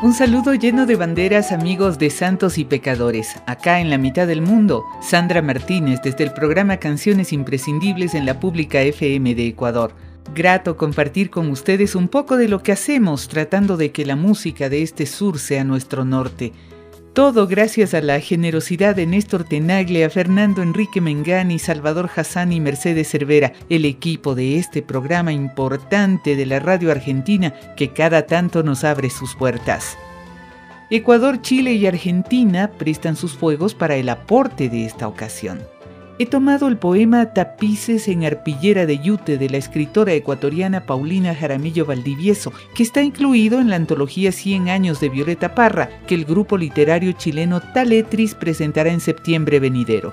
Un saludo lleno de banderas amigos de santos y pecadores. Acá en la mitad del mundo, Sandra Martínez desde el programa Canciones Imprescindibles en la Pública FM de Ecuador. Grato compartir con ustedes un poco de lo que hacemos tratando de que la música de este sur sea nuestro norte. Todo gracias a la generosidad de Néstor Tenaglia, Fernando Enrique Mengani, Salvador Hassan y Mercedes Cervera, el equipo de este programa importante de la radio argentina que cada tanto nos abre sus puertas. Ecuador, Chile y Argentina prestan sus fuegos para el aporte de esta ocasión he tomado el poema Tapices en arpillera de yute de la escritora ecuatoriana Paulina Jaramillo Valdivieso, que está incluido en la antología 100 años de Violeta Parra, que el grupo literario chileno Taletris presentará en septiembre venidero.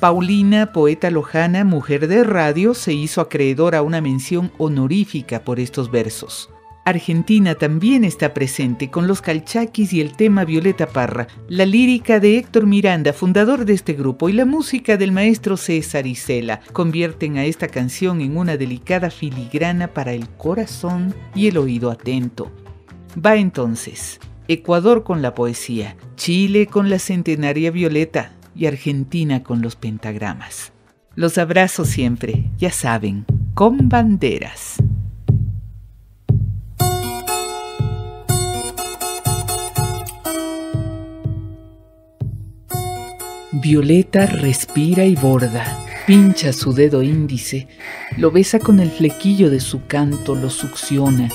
Paulina, poeta lojana, mujer de radio, se hizo acreedora a una mención honorífica por estos versos. Argentina también está presente con los calchaquis y el tema Violeta Parra, la lírica de Héctor Miranda, fundador de este grupo, y la música del maestro César Isela convierten a esta canción en una delicada filigrana para el corazón y el oído atento. Va entonces, Ecuador con la poesía, Chile con la centenaria violeta y Argentina con los pentagramas. Los abrazo siempre, ya saben, con banderas. Violeta respira y borda, pincha su dedo índice, lo besa con el flequillo de su canto, lo succiona,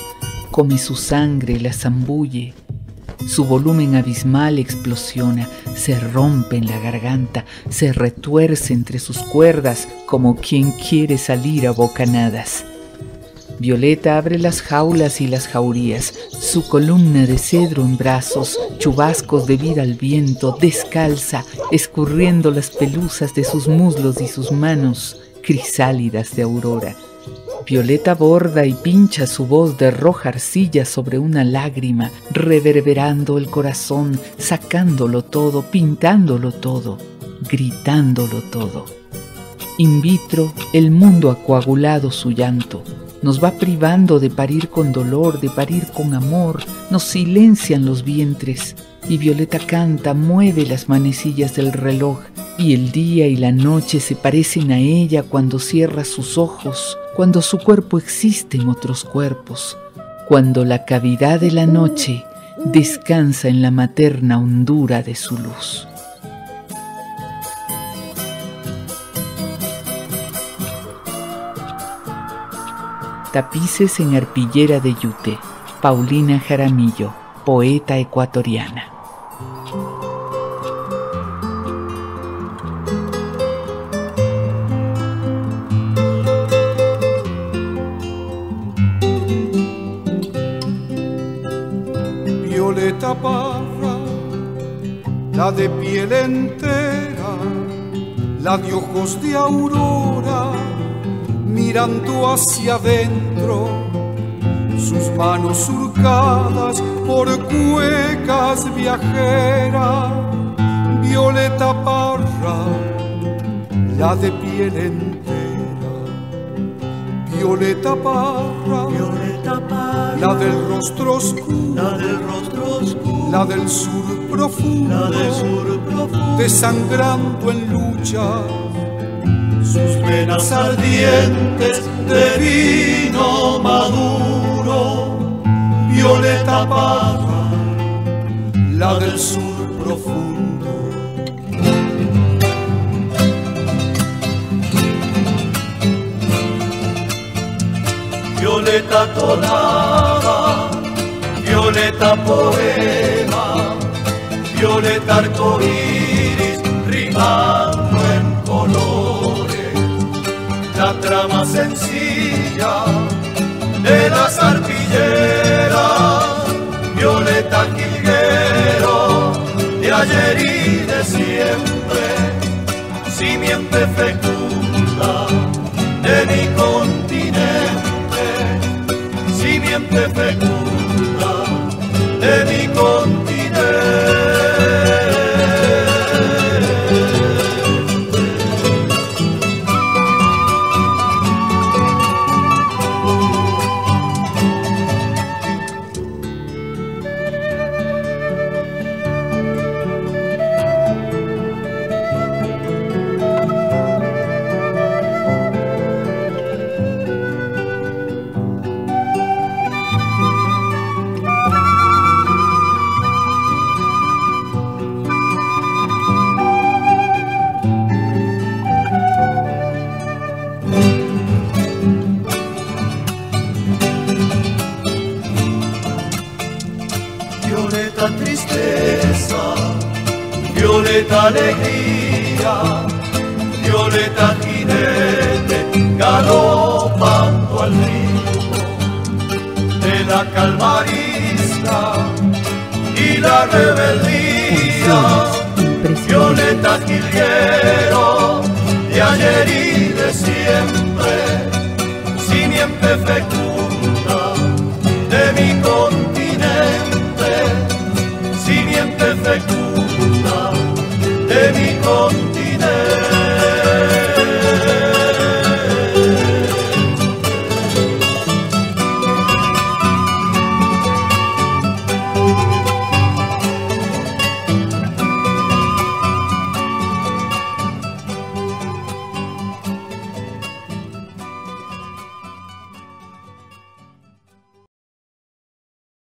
come su sangre, la zambulle. Su volumen abismal explosiona, se rompe en la garganta, se retuerce entre sus cuerdas como quien quiere salir a bocanadas. Violeta abre las jaulas y las jaurías, su columna de cedro en brazos, chubascos de vida al viento, descalza, escurriendo las pelusas de sus muslos y sus manos, crisálidas de aurora. Violeta borda y pincha su voz de roja arcilla sobre una lágrima, reverberando el corazón, sacándolo todo, pintándolo todo, gritándolo todo. In vitro, el mundo ha coagulado su llanto nos va privando de parir con dolor, de parir con amor, nos silencian los vientres. Y Violeta canta, mueve las manecillas del reloj, y el día y la noche se parecen a ella cuando cierra sus ojos, cuando su cuerpo existe en otros cuerpos, cuando la cavidad de la noche descansa en la materna hondura de su luz. Tapices en arpillera de yute. Paulina Jaramillo, poeta ecuatoriana. Violeta Parra, la de piel entera, la de ojos de aurora mirando hacia adentro, sus manos surcadas por cuecas viajeras, Violeta Parra, la de piel entera, Violeta Parra, Violeta Parra la del rostro oscuro, la del rostro oscuro, la del sur profundo, la del sur profundo, desangrando en lucha sus venas ardientes de vino maduro, violeta parra, la del sur profundo. Violeta tonada, violeta poema, violeta arcoíris, rimando trama sencilla de las arpilleras, Violeta Quilguero, de ayer y de siempre, simiente fecunda violeta tristeza, violeta alegría, violeta jinete, galopando al ritmo de la calmarista y la rebeldía, violeta jilguero de ayer y de siempre, simiente perfecto de mi continente